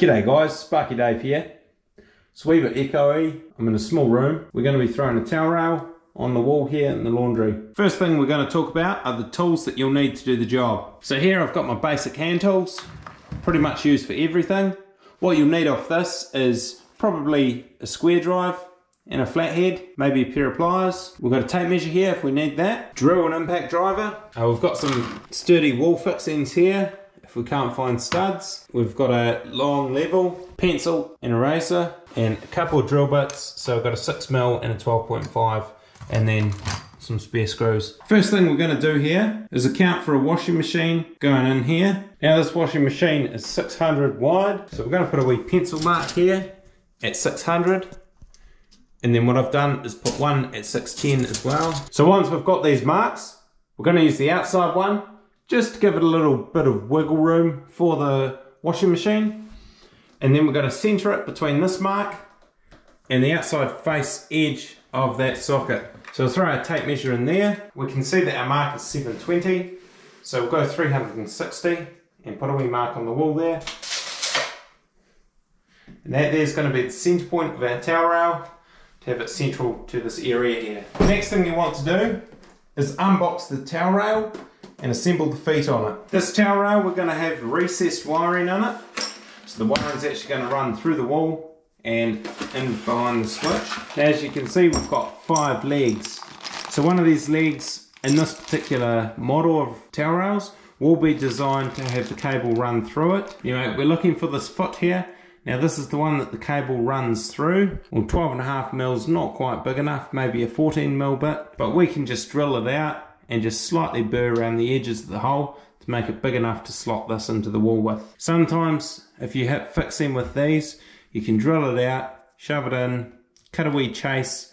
G'day guys, Sparky Dave here. A wee bit echoey. I'm in a small room. We're going to be throwing a towel rail on the wall here in the laundry. First thing we're going to talk about are the tools that you'll need to do the job. So here I've got my basic hand tools, pretty much used for everything. What you'll need off this is probably a square drive and a flathead, maybe a pair of pliers. We've got a tape measure here if we need that. Drill and impact driver. Uh, we've got some sturdy wall fixings here if we can't find studs. We've got a long level, pencil and eraser, and a couple of drill bits. So I've got a 6mm and a 12.5, and then some spare screws. First thing we're going to do here is account for a washing machine going in here. Now this washing machine is 600 wide, so we're going to put a wee pencil mark here at 600. And then what I've done is put one at 610 as well. So once we've got these marks, we're going to use the outside one just to give it a little bit of wiggle room for the washing machine. And then we're going to center it between this mark and the outside face edge of that socket. So we'll throw our tape measure in there. We can see that our mark is 720. So we'll go 360 and put a wee mark on the wall there. And that there's going to be the center point of our towel rail to have it central to this area here. Next thing you want to do is unbox the towel rail and assemble the feet on it. This towel rail, we're going to have recessed wiring on it. So the wiring is actually going to run through the wall and in behind the switch. As you can see, we've got five legs. So one of these legs in this particular model of towel rails will be designed to have the cable run through it. You know, we're looking for this foot here. Now this is the one that the cable runs through. Well, 12 and a half mils, not quite big enough, maybe a 14 mil bit, but we can just drill it out and just slightly burr around the edges of the hole to make it big enough to slot this into the wall with. Sometimes if you hit fixing with these, you can drill it out, shove it in, cut a wee chase,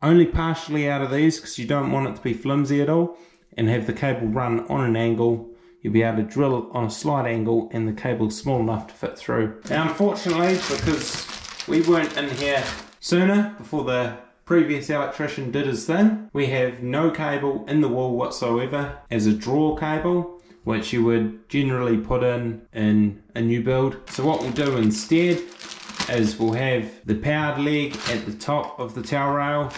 only partially out of these because you don't want it to be flimsy at all, and have the cable run on an angle. You'll be able to drill it on a slight angle and the cable's small enough to fit through. Now unfortunately, because we weren't in here sooner before the previous electrician did his thing. We have no cable in the wall whatsoever as a draw cable which you would generally put in in a new build. So what we'll do instead is we'll have the powered leg at the top of the towel rail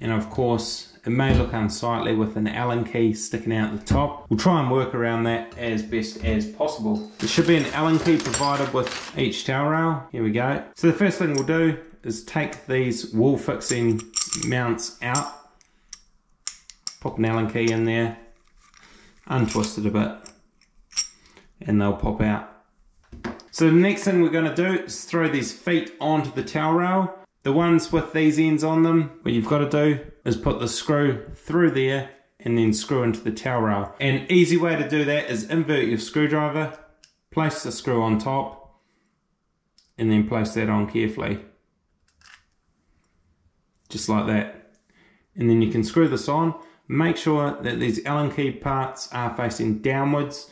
and of course it may look unsightly with an Allen key sticking out the top. We'll try and work around that as best as possible. There should be an Allen key provided with each towel rail. Here we go. So the first thing we'll do is take these wall fixing mounts out, pop an Allen key in there, untwist it a bit, and they'll pop out. So the next thing we're going to do is throw these feet onto the towel rail. The ones with these ends on them, what you've got to do is put the screw through there and then screw into the towel rail. An easy way to do that is invert your screwdriver, place the screw on top, and then place that on carefully just like that. And then you can screw this on. Make sure that these Allen key parts are facing downwards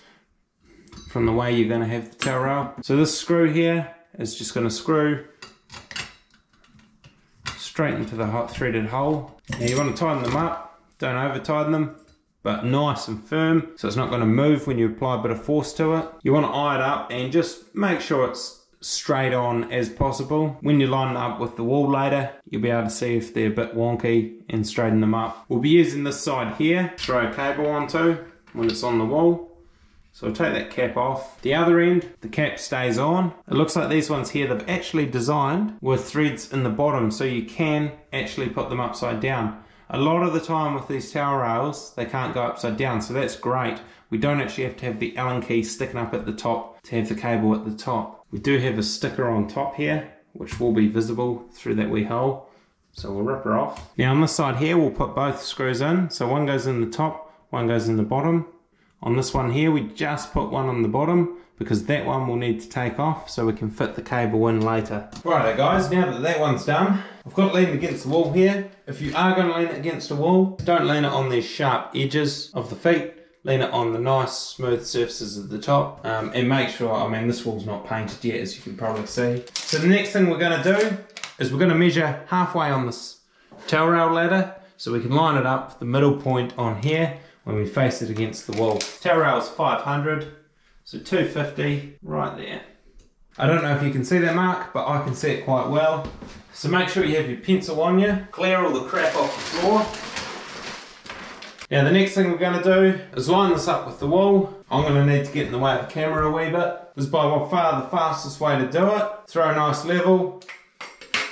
from the way you're going to have the towel rail. So this screw here is just going to screw straight into the hot threaded hole. Now you want to tighten them up, don't over tighten them, but nice and firm so it's not going to move when you apply a bit of force to it. You want to eye it up and just make sure it's straight on as possible. When you line up with the wall later, you'll be able to see if they're a bit wonky and straighten them up. We'll be using this side here, throw a cable onto when it's on the wall. So I'll take that cap off. The other end, the cap stays on. It looks like these ones here, they've actually designed with threads in the bottom so you can actually put them upside down. A lot of the time with these towel rails, they can't go upside down, so that's great. We don't actually have to have the Allen key sticking up at the top to have the cable at the top. We do have a sticker on top here, which will be visible through that wee hole. So we'll rip her off. Now on this side here, we'll put both screws in. So one goes in the top, one goes in the bottom. On this one here, we just put one on the bottom because that one will need to take off so we can fit the cable in later. Righto guys, now that that one's done, I've got it leaning against the wall here. If you are going to lean it against a wall, don't lean it on these sharp edges of the feet lean it on the nice smooth surfaces at the top um, and make sure, I mean this wall's not painted yet as you can probably see. So the next thing we're going to do is we're going to measure halfway on this towel rail ladder so we can line it up the middle point on here when we face it against the wall. Rail is 500 so 250 right there. I don't know if you can see that mark, but I can see it quite well. So make sure you have your pencil on you. Clear all the crap off the floor. Now the next thing we're going to do is line this up with the wall. I'm going to need to get in the way of the camera a wee bit. This is by far the fastest way to do it. Throw a nice level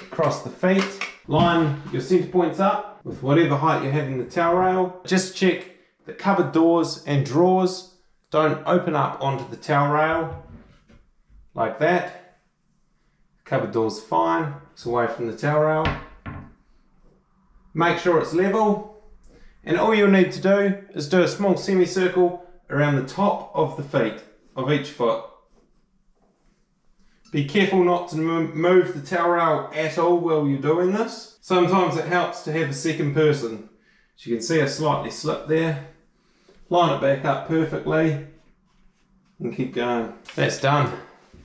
across the feet. Line your centre points up with whatever height you're having the towel rail. Just check the cupboard doors and drawers don't open up onto the towel rail like that. Cupboard door's fine, it's away from the towel rail. Make sure it's level and all you'll need to do is do a small semicircle around the top of the feet of each foot. Be careful not to move the towel rail at all while you're doing this. Sometimes it helps to have a second person. As you can see I slightly slipped there. Line it back up perfectly and keep going. That's done.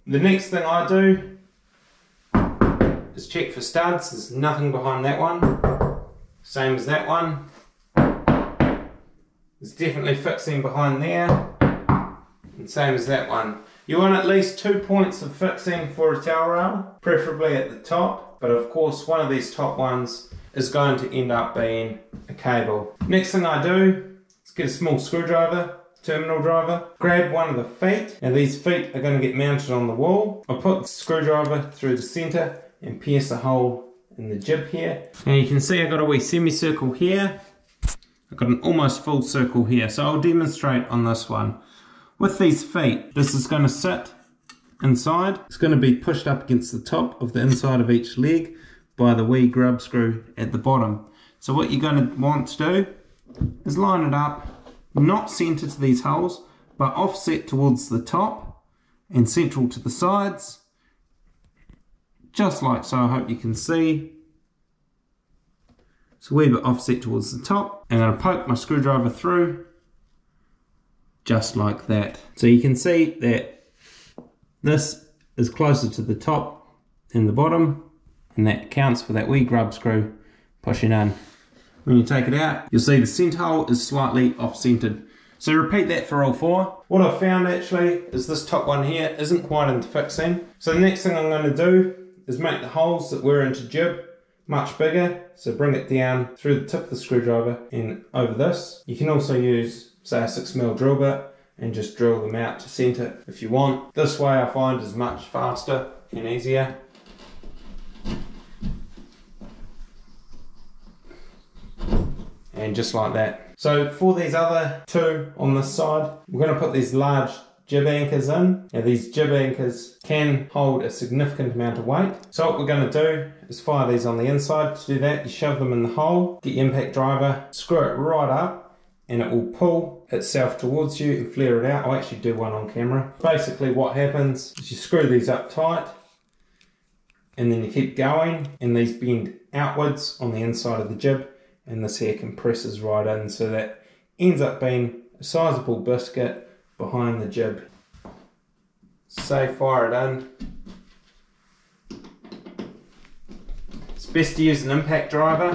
The next thing I do is check for studs. There's nothing behind that one. Same as that one. There's definitely fixing behind there. And same as that one. You want at least two points of fixing for a towel rail, preferably at the top. But of course, one of these top ones is going to end up being a cable. Next thing I do is get a small screwdriver, terminal driver, grab one of the feet. Now these feet are going to get mounted on the wall. I'll put the screwdriver through the center and pierce a hole in the jib here. Now you can see I've got a wee semicircle here I've got an almost full circle here. So I'll demonstrate on this one. With these feet, this is going to sit inside. It's going to be pushed up against the top of the inside of each leg by the wee grub screw at the bottom. So what you're going to want to do is line it up, not center to these holes, but offset towards the top and central to the sides. Just like so, I hope you can see. So a wee bit offset towards the top. I'm going to poke my screwdriver through just like that. So you can see that this is closer to the top than the bottom and that counts for that wee grub screw pushing in. When you take it out, you'll see the center hole is slightly off-centered. So repeat that for all four. What I've found actually is this top one here isn't quite into fixing. So the next thing I'm going to do is make the holes that we're into jib much bigger. So bring it down through the tip of the screwdriver and over this. You can also use say a 6mm drill bit and just drill them out to centre if you want. This way I find is much faster and easier. And just like that. So for these other two on this side, we're going to put these large jib anchors in. Now these jib anchors can hold a significant amount of weight. So what we're going to do is fire these on the inside. To do that, you shove them in the hole, get your impact driver, screw it right up, and it will pull itself towards you and flare it out. I'll actually do one on camera. Basically what happens is you screw these up tight, and then you keep going, and these bend outwards on the inside of the jib, and this here compresses right in, so that ends up being a sizable biscuit behind the jib. Fire it in. It's best to use an impact driver,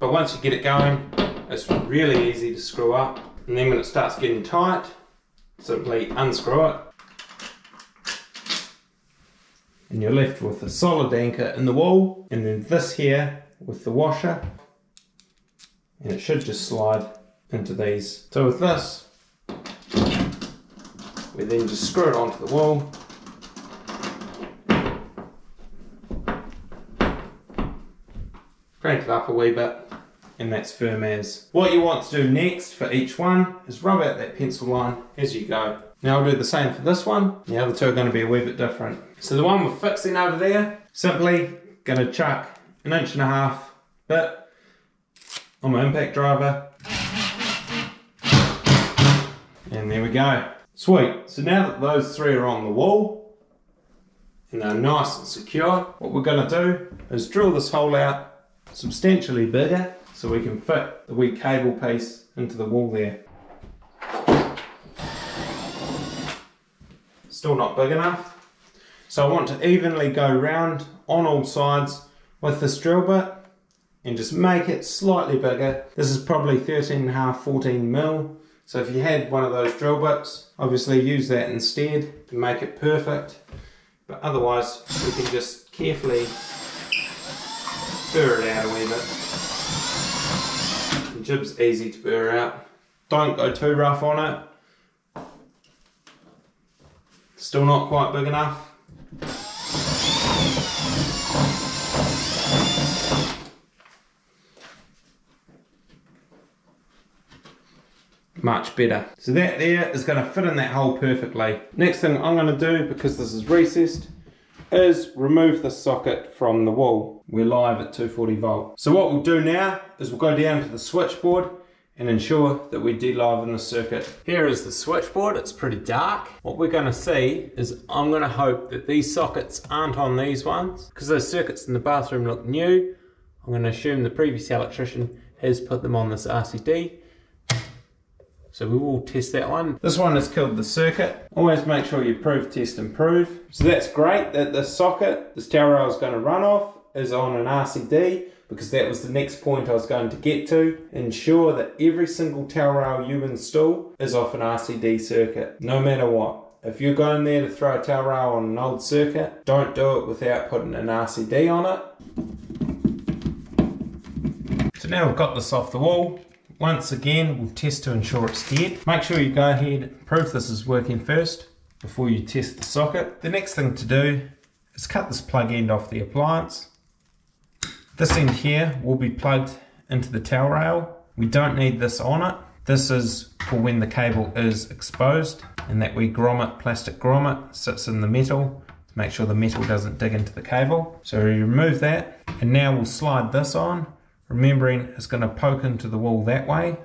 but once you get it going, it's really easy to screw up. And then when it starts getting tight, simply unscrew it. And you're left with a solid anchor in the wall, and then this here with the washer, and it should just slide into these. So with this, we then just screw it onto the wall. Crank it up a wee bit and that's firm as. What you want to do next for each one is rub out that pencil line as you go. Now I'll do the same for this one. The other two are going to be a wee bit different. So the one we're fixing over there, simply going to chuck an inch and a half bit on my impact driver. And there we go. Sweet. So now that those three are on the wall and they're nice and secure, what we're going to do is drill this hole out substantially bigger so we can fit the wee cable piece into the wall there. Still not big enough. So I want to evenly go round on all sides with this drill bit and just make it slightly bigger. This is probably 13 and a half, 14 mil So if you had one of those drill bits, obviously use that instead to make it perfect. But otherwise, we can just carefully burr it out a wee bit. The jib's easy to burr out. Don't go too rough on it. Still not quite big enough. Much better. So that there is going to fit in that hole perfectly. Next thing I'm going to do, because this is recessed, is remove the socket from the wall. We're live at 240 volt. So what we'll do now is we'll go down to the switchboard and ensure that we de-liven the circuit. Here is the switchboard, it's pretty dark. What we're gonna see is I'm gonna hope that these sockets aren't on these ones because those circuits in the bathroom look new. I'm gonna assume the previous electrician has put them on this RCD so we will test that one. This one has killed the circuit. Always make sure you prove, test and prove. So that's great that the socket this towel rail is going to run off is on an RCD because that was the next point I was going to get to. Ensure that every single towel rail you install is off an RCD circuit, no matter what. If you're going there to throw a towel rail on an old circuit, don't do it without putting an RCD on it. So now we've got this off the wall, once again, we'll test to ensure it's dead. Make sure you go ahead and prove this is working first before you test the socket. The next thing to do is cut this plug end off the appliance. This end here will be plugged into the towel rail. We don't need this on it. This is for when the cable is exposed and that wee grommet, plastic grommet sits in the metal to make sure the metal doesn't dig into the cable. So we remove that and now we'll slide this on remembering it's going to poke into the wall that way.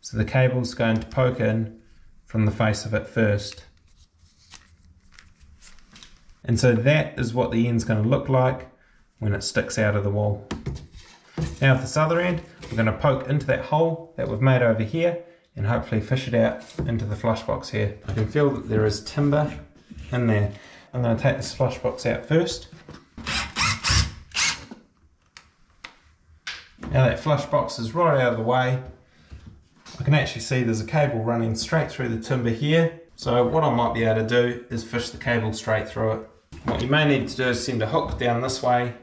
So the cable's going to poke in from the face of it first. And so that is what the end's going to look like when it sticks out of the wall. Now with this other end, we're going to poke into that hole that we've made over here and hopefully fish it out into the flush box here. I can feel that there is timber in there. I'm going to take this flush box out first. Now that flush box is right out of the way. I can actually see there's a cable running straight through the timber here. So what I might be able to do is fish the cable straight through it. What you may need to do is send a hook down this way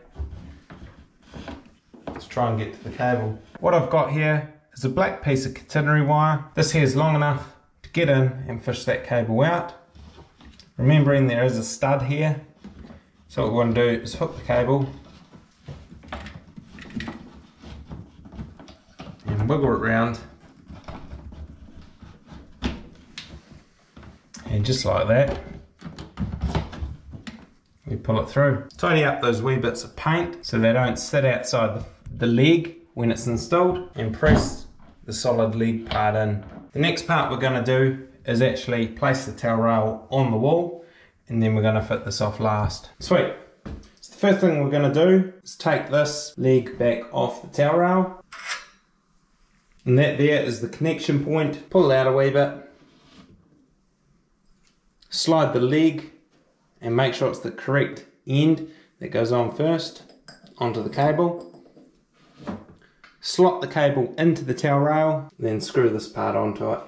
to try and get to the cable. What I've got here is a black piece of catenary wire. This here is long enough to get in and fish that cable out. Remembering there is a stud here. So what we want to do is hook the cable wiggle it around. And just like that, we pull it through. Tidy up those wee bits of paint so they don't sit outside the, the leg when it's installed and press the solid leg part in. The next part we're going to do is actually place the towel rail on the wall and then we're going to fit this off last. Sweet. So the first thing we're going to do is take this leg back off the towel rail and that there is the connection point. Pull it out a wee bit. Slide the leg and make sure it's the correct end that goes on first onto the cable. Slot the cable into the towel rail, then screw this part onto it.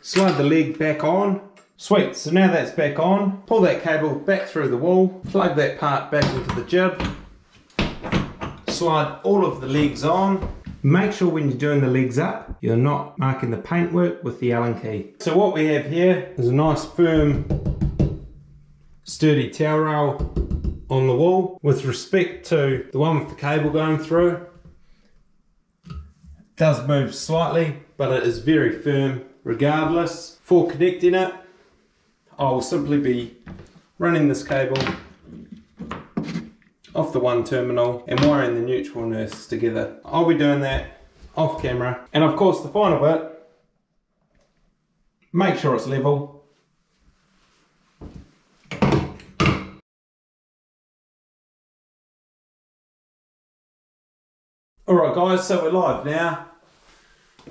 Slide the leg back on. Sweet, so now that's back on, pull that cable back through the wall, plug that part back into the jib, slide all of the legs on, Make sure when you're doing the legs up, you're not marking the paintwork with the Allen key. So what we have here is a nice firm, sturdy towel rail on the wall. With respect to the one with the cable going through, it does move slightly, but it is very firm regardless. For connecting it, I will simply be running this cable off the one terminal and wiring the neutral earths together. I'll be doing that off camera. And of course the final bit, make sure it's level. Alright guys, so we're live now.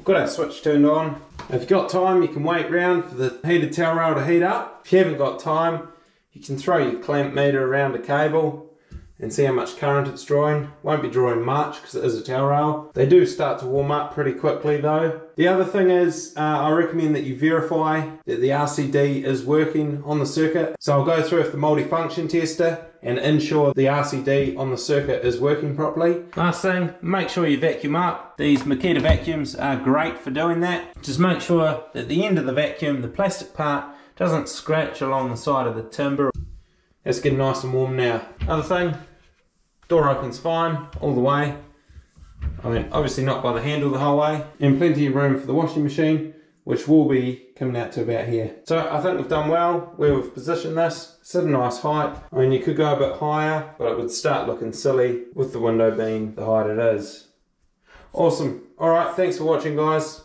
got our switch turned on. If you've got time, you can wait round for the heated towel rail to heat up. If you haven't got time, you can throw your clamp meter around the cable and see how much current it's drawing. Won't be drawing much because it is a towel rail. They do start to warm up pretty quickly though. The other thing is uh, I recommend that you verify that the RCD is working on the circuit. So I'll go through with the multifunction tester and ensure the RCD on the circuit is working properly. Last thing, make sure you vacuum up. These Makita vacuums are great for doing that. Just make sure that the end of the vacuum, the plastic part, doesn't scratch along the side of the timber. It's getting nice and warm now. Other thing, door opens fine all the way. I mean, obviously not by the handle the whole way. And plenty of room for the washing machine, which will be coming out to about here. So I think we've done well where we've positioned this. It's at a nice height. I mean, you could go a bit higher, but it would start looking silly with the window being the height it is. Awesome. All right, thanks for watching, guys.